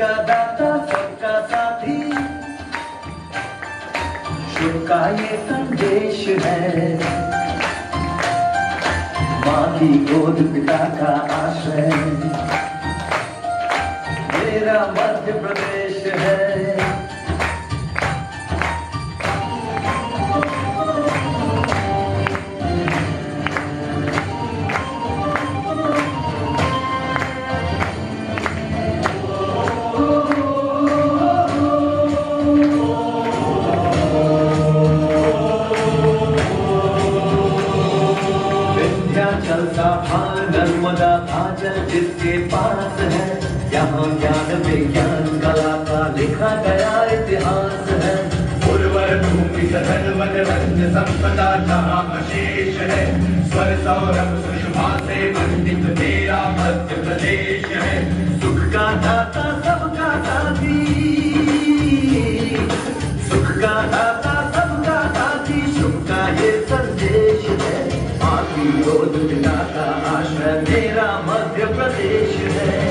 सबका दाता, सबका साथी। शुभ का ये संदेश है। माँ की गोद पिता का आश्रय। मेरा मध्य प्रदेश है। विंध्याचल का भार नर्मदा आंचल जिसके पास है। यहाँ ज्ञान विज्ञान कला का लिखा गया इतिहास है। उर्वर भूमि सधन वन रत्न संपदा जहाँ अशेष है। स्वर सौरभ सुषमा से मंडित तेरा मध्य प्रदेश गोद मिलाता आश्रय तेरा मध्य प्रदेश है।